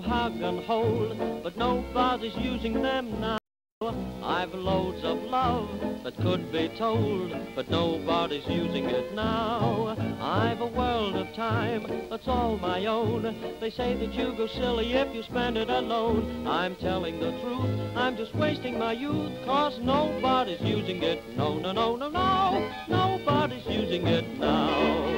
to hug and hold, but nobody's using them now. I've loads of love that could be told, but nobody's using it now. I've a world of time that's all my own. They say that you go silly if you spend it alone. I'm telling the truth, I'm just wasting my youth, cause nobody's using it. No, no, no, no, no, nobody's using it now.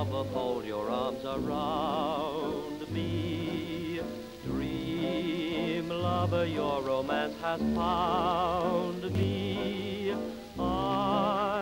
Lover, fold your arms around me. Dream, lover, your romance has found me. I